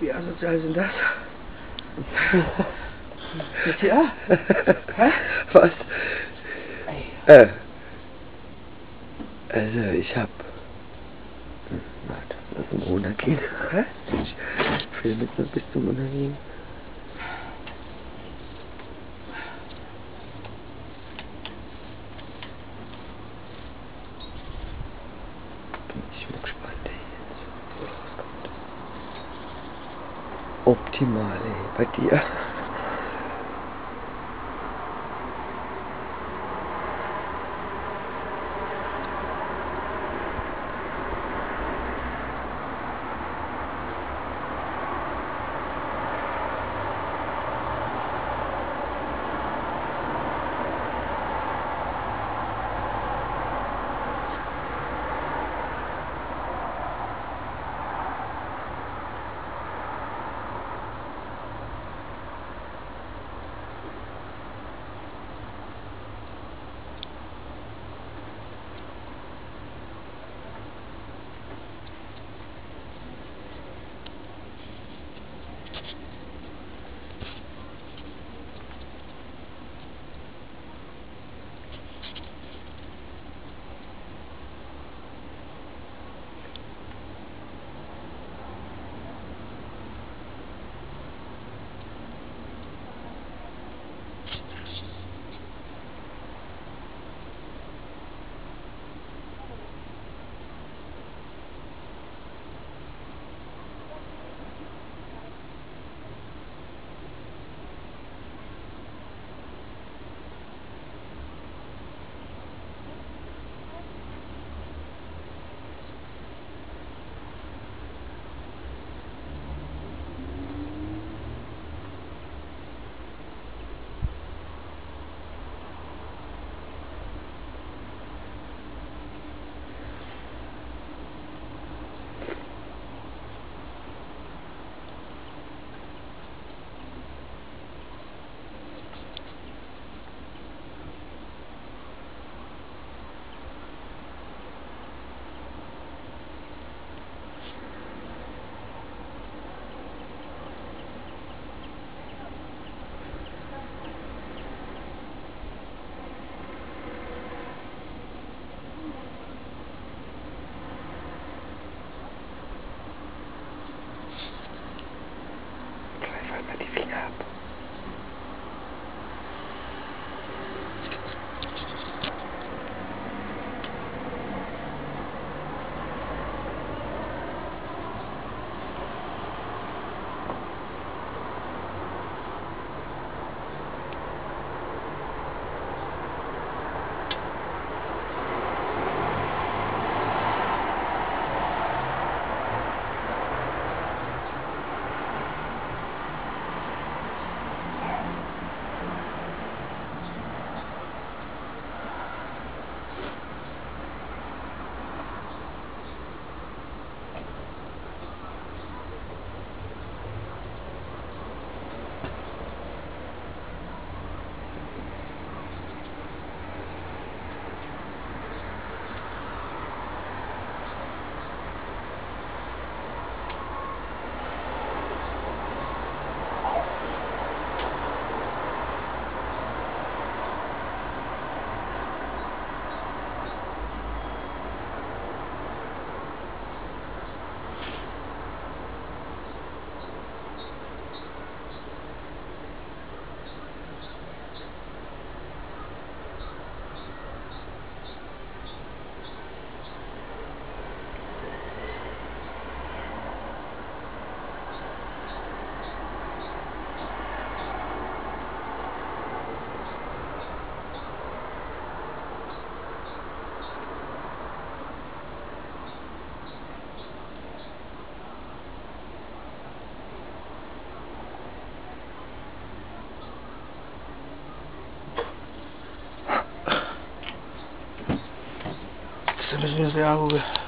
Wie asozial sind das? GTA? Hä? Was? Ey. Äh. Also, ich hab. Warte, lass uns runtergehen. Hä? Ich will mit nur bis zum Untergehen. Bin ich bin gespannt, ey, Optimal, ey, bei dir. Das müssen wir uns ja angucken.